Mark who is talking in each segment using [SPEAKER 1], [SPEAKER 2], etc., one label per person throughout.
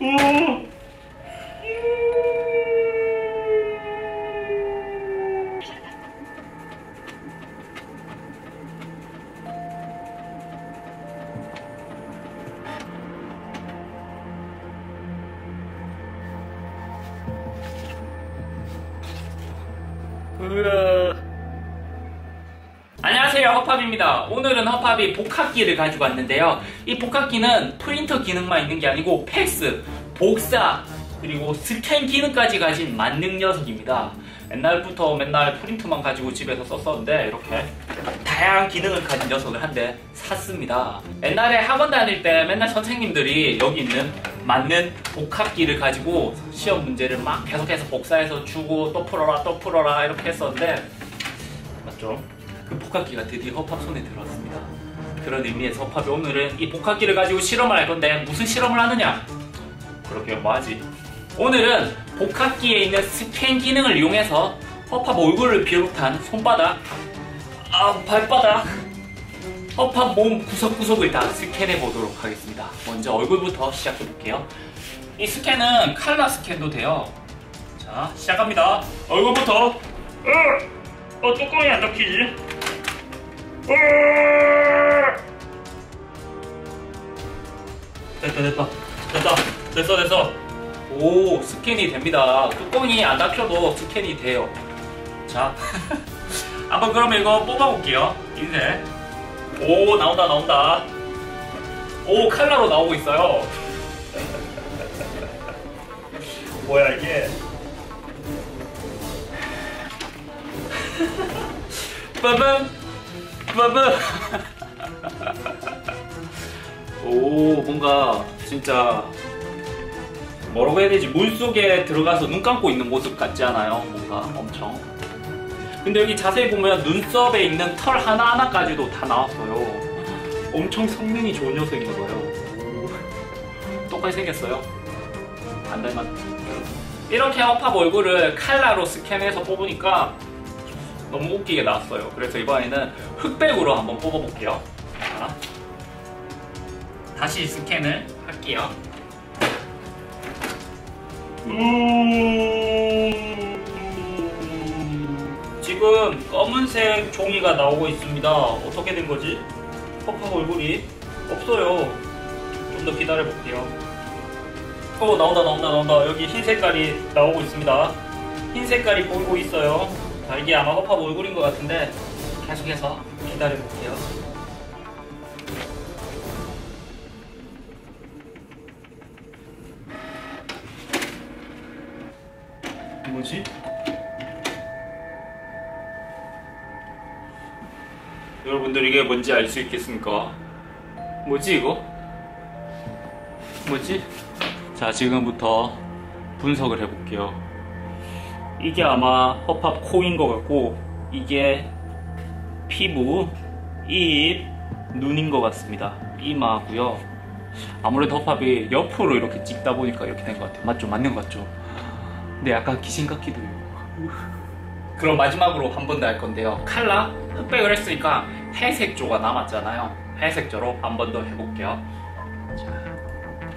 [SPEAKER 1] うわ 안녕하세요 허팝입니다. 오늘은 허팝이 복합기를 가지고 왔는데요. 이 복합기는 프린터 기능만 있는 게 아니고 팩스, 복사, 그리고 스캔 기능까지 가진 만능 녀석입니다. 옛날부터 맨날 프린트만 가지고 집에서 썼었는데 이렇게 다양한 기능을 가진 녀석을 한 대 샀습니다. 옛날에 학원 다닐 때 맨날 선생님들이 여기 있는 맞는 복합기를 가지고 시험 문제를 막 계속해서 복사해서 주고 또 풀어라 또 풀어라 이렇게 했었는데 맞죠? 그 복합기가 드디어 허팝 손에 들어왔습니다. 그런 의미에서 허팝이 오늘은 이 복합기를 가지고 실험을 할 건데 무슨 실험을 하느냐? 그렇게 뭐하지? 오늘은 복합기에 있는 스캔 기능을 이용해서 허팝 얼굴을 비롯한 손바닥, 아 발바닥, 허팝 몸 구석구석을 다 스캔해 보도록 하겠습니다. 먼저 얼굴부터 시작해 볼게요. 이 스캔은 칼라 스캔도 돼요. 자 시작합니다. 얼굴부터. 어, 어 뚜껑이 안 닫히지? 됐다 됐다. 됐다. 됐어 됐어. 오 스캔이 됩니다. 뚜껑이 안 닫혀도 스캔이 돼요. 자 한번 그러면 이거 뽑아볼게요. 인쇄 오 나온다 나온다. 오 칼라로 나오고 있어요. 뭐야 이게? 빠밤 빠밤 오 뭔가 진짜 뭐라고 해야 되지? 물 속에 들어가서 눈 감고 있는 모습 같지 않아요? 뭔가 엄청. 근데 여기 자세히 보면 눈썹에 있는 털 하나하나까지도 다 나왔어요. 엄청 성능이 좋은 녀석인가 봐요. 똑같이 생겼어요? 안 닮았 이렇게 허팝 얼굴을 칼라로 스캔해서 뽑으니까 너무 웃기게 나왔어요. 그래서 이번에는 흑백으로 한번 뽑아볼게요. 자, 다시 스캔을 할게요. 지금 검은색 종이가 나오고 있습니다. 어떻게 된 거지? 허팝 얼굴이 없어요. 좀 더 기다려 볼게요. 어 나온다 나온다 나온다. 여기 흰 색깔이 나오고 있습니다. 흰 색깔이 보이고 있어요. 자, 이게 아마 허팝 얼굴인 것 같은데 계속해서 기다려볼게요. 뭐지? 여러분들 이게 뭔지 알 수 있겠습니까? 뭐지 이거? 뭐지? 자 지금부터 분석을 해볼게요. 이게 아마 허팝 코인 것 같고 이게 피부, 입, 눈인 것 같습니다. 이마고요. 아무래도 허팝이 옆으로 이렇게 찍다 보니까 이렇게 된 것 같아요. 맞죠? 맞는 것 같죠? 근데 약간 귀신 같기도 해요. 그럼 마지막으로 한 번 더 할 건데요. 칼라 흑백을 했으니까 회색조가 남았잖아요. 회색조로 한 번 더 해볼게요. 자,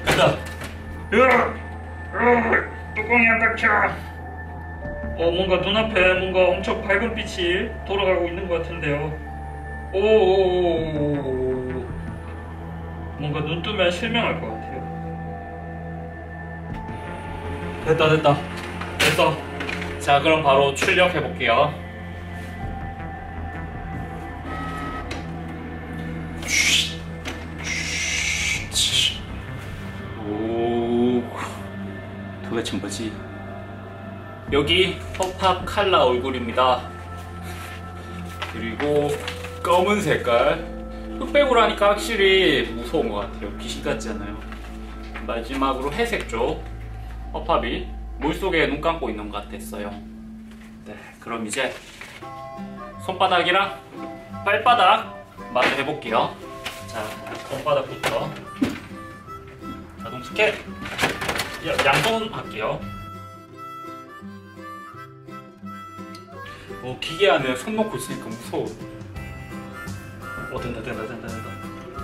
[SPEAKER 1] 간다. 뚜껑이 안 닫혀. 어 뭔가 눈앞에 뭔가 엄청 밝은 빛이 돌아가고 있는 것 같은데요. 오 뭔가 눈 뜨면 실명할 것 같아요. 됐다 됐다 됐어. 자 그럼 바로 출력해 볼게요. 오 도대체 뭐지? 여기 허팝 칼라 얼굴입니다. 그리고 검은 색깔. 흑백으로 하니까 확실히 무서운 것 같아요. 귀신 같지 않아요? 마지막으로 회색 쪽. 허팝이 물속에 눈 감고 있는 것 같았어요. 네, 그럼 이제 손바닥이랑 발바닥 마저 해볼게요. 자, 손바닥부터 자동 스캔. 야, 양손 할게요. 어, 기계 안에 손 놓고 있으니까 무서워. 어, 된다, 된다, 된다, 된다.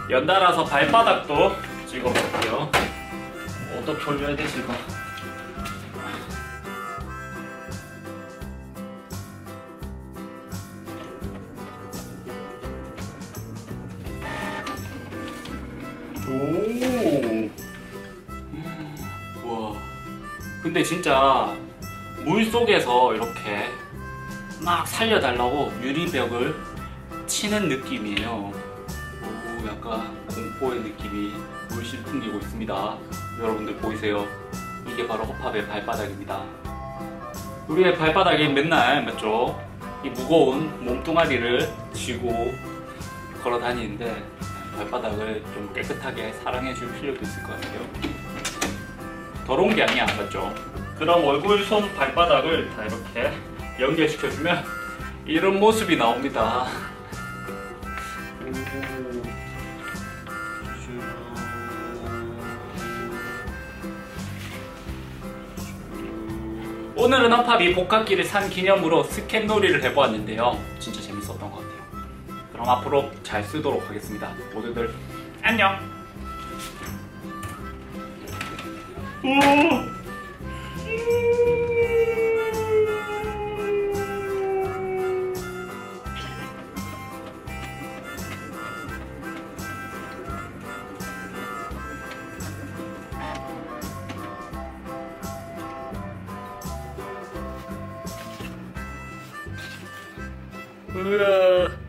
[SPEAKER 1] 연달아서 발바닥도 찍어볼게요. 어, 또 돌려야 되지 이거. 오. 와. 근데 진짜 물 속에서 이렇게 막 살려달라고 유리벽을 치는 느낌이에요. 오, 약간 공포의 느낌이 물씬 풍기고 있습니다. 여러분들 보이세요? 이게 바로 허팝의 발바닥입니다. 우리의 발바닥이 맨날 맞죠? 이 무거운 몸뚱아리를 쥐고 걸어 다니는데 발바닥을 좀 깨끗하게 사랑해 줄 필요도 있을 것 같아요. 더러운 게 아니야, 맞죠? 그럼 얼굴, 손, 발바닥을 다 이렇게 연결시켜주면 이런 모습이 나옵니다. 오늘은 허팝이 복합기를 산 기념으로 스캔 놀이를 해보았는데요. 진짜 재밌었던 것 같아요. 그럼 앞으로 잘 쓰도록 하겠습니다. 모두들 안녕. 오. 으아.